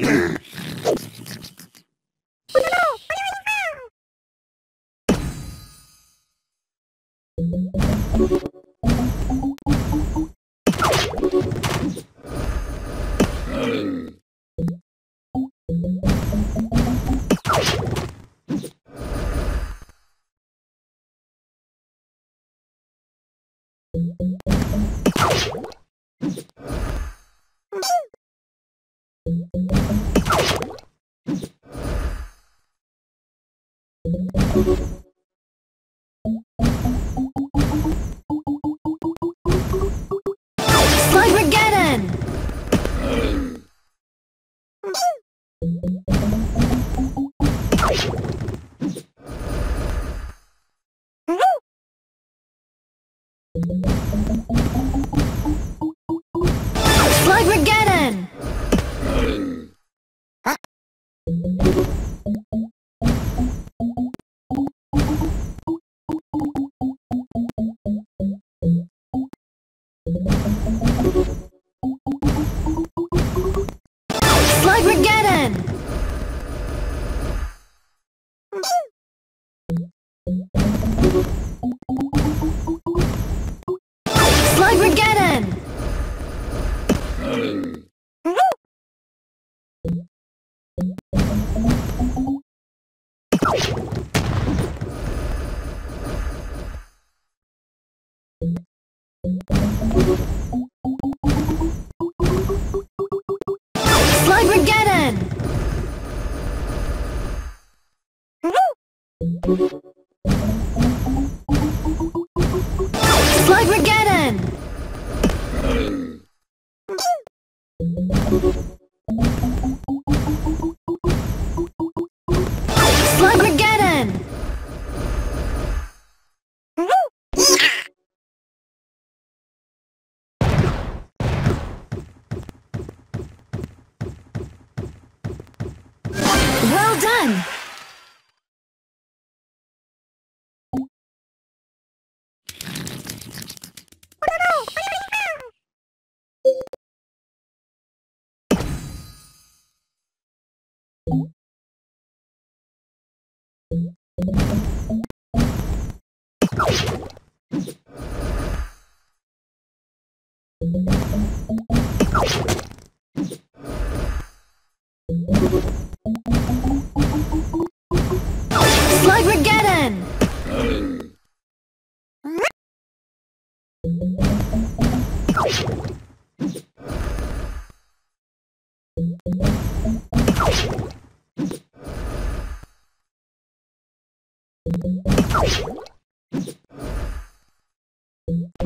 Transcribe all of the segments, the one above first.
Thank you. Mm-hmm. Thank you.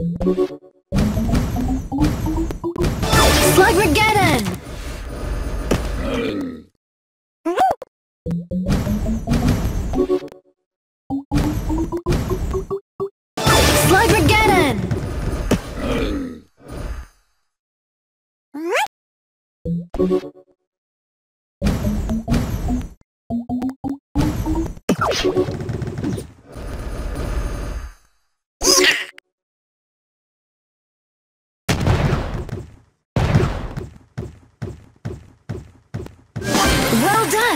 Slugmageddon! Slugmageddon!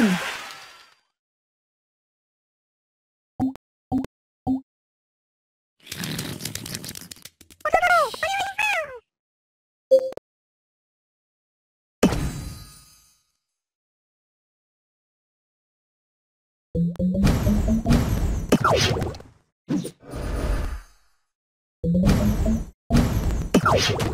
One. Thank you.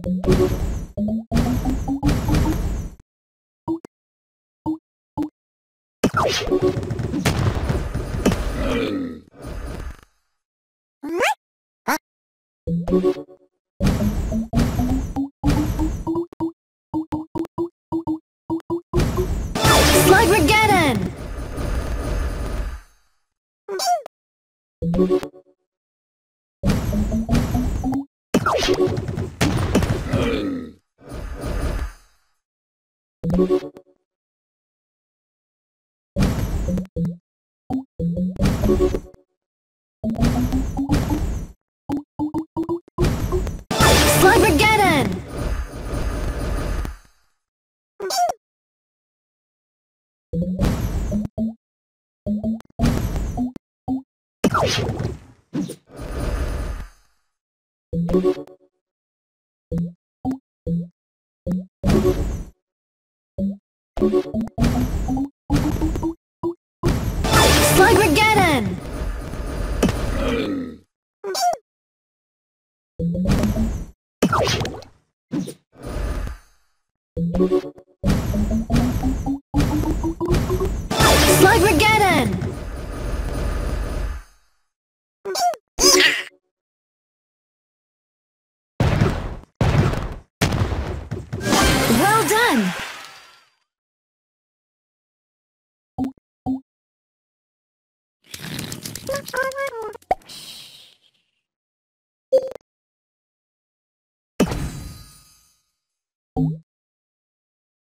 Thank you. Slugmageddon!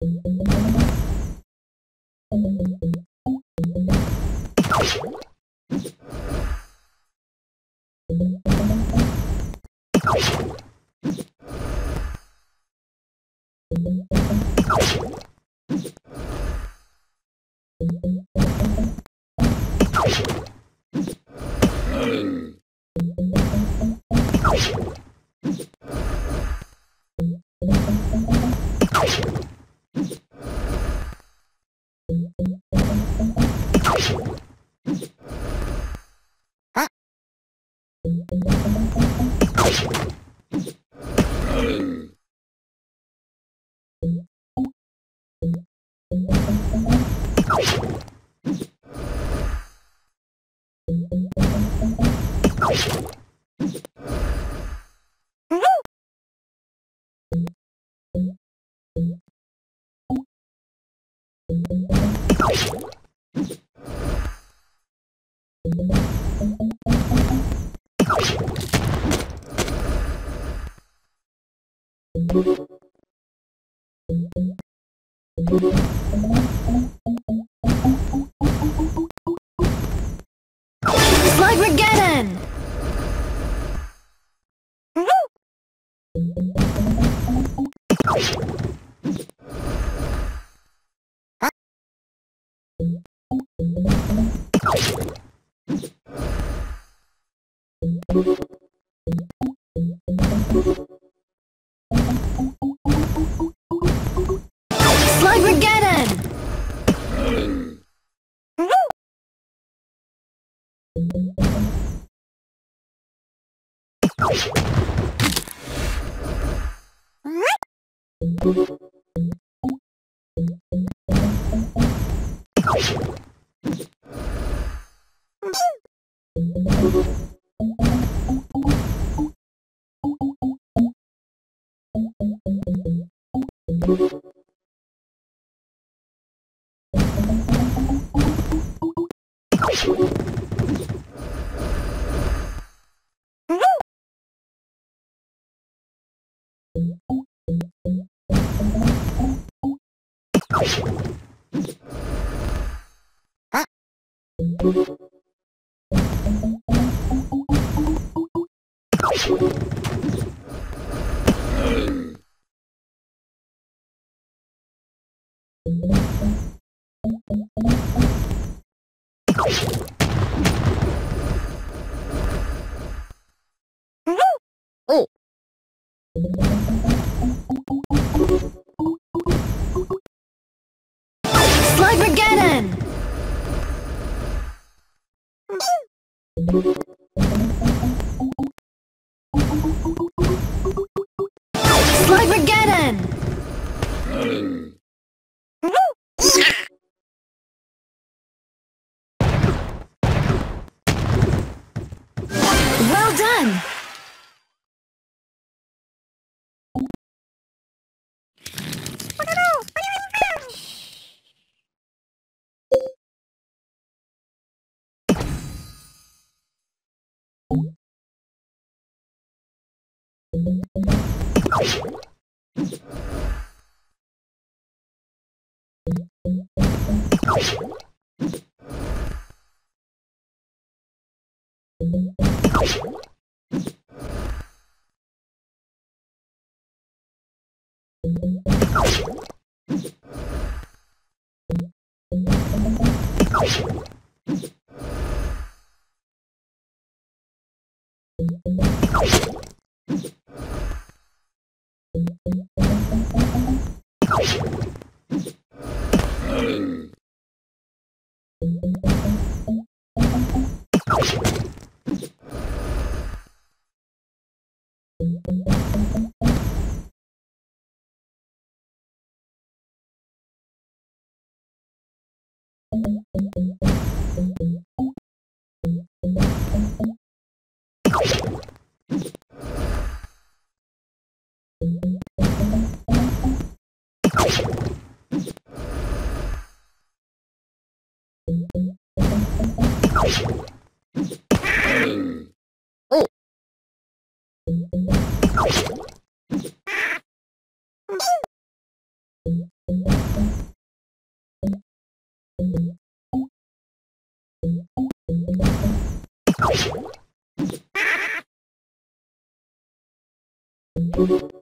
you. Slugmageddon! Slugmageddon! Thank you. Slugmageddon! you. Thank you. Slugmageddon!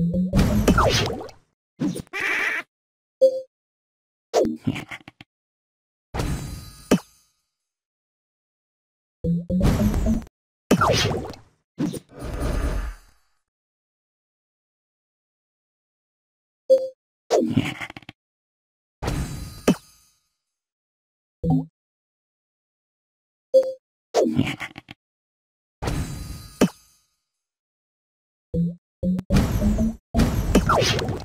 you Slugmageddon!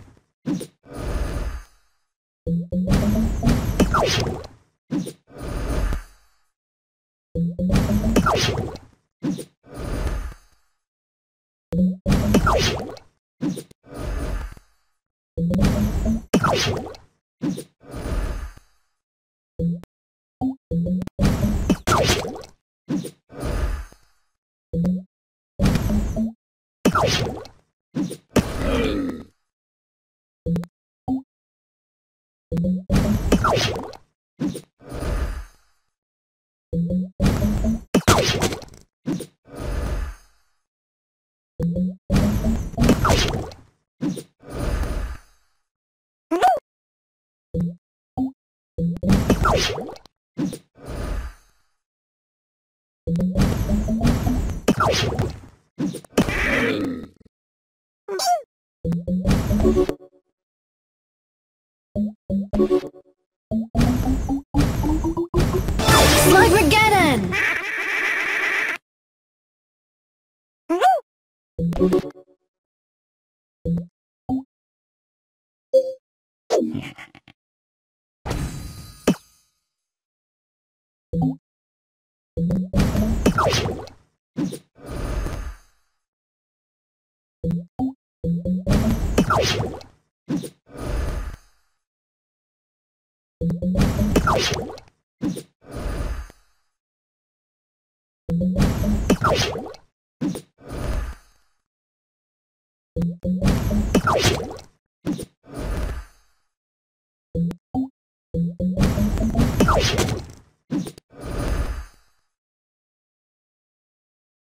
you.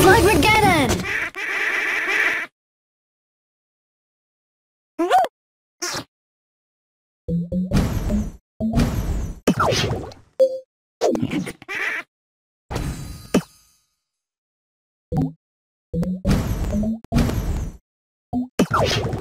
Slugmageddon! Thank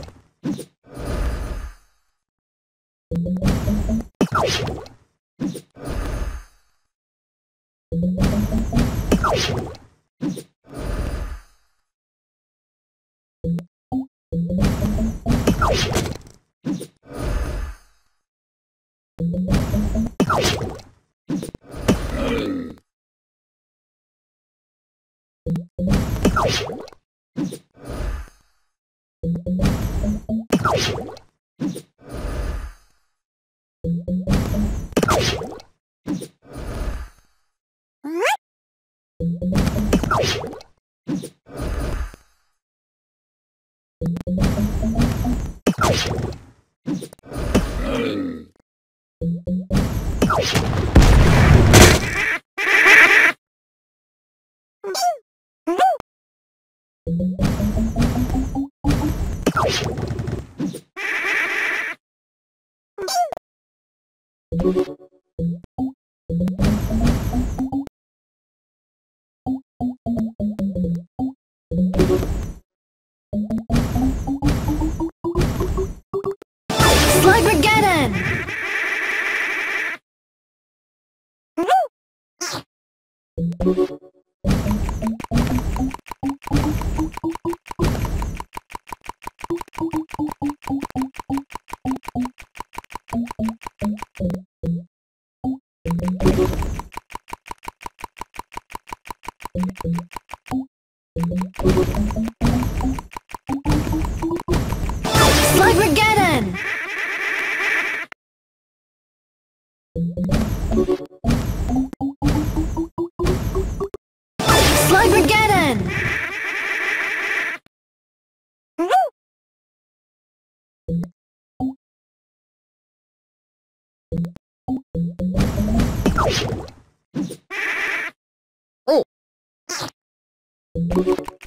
Slugmageddon! Slugmageddon! Slugmageddon!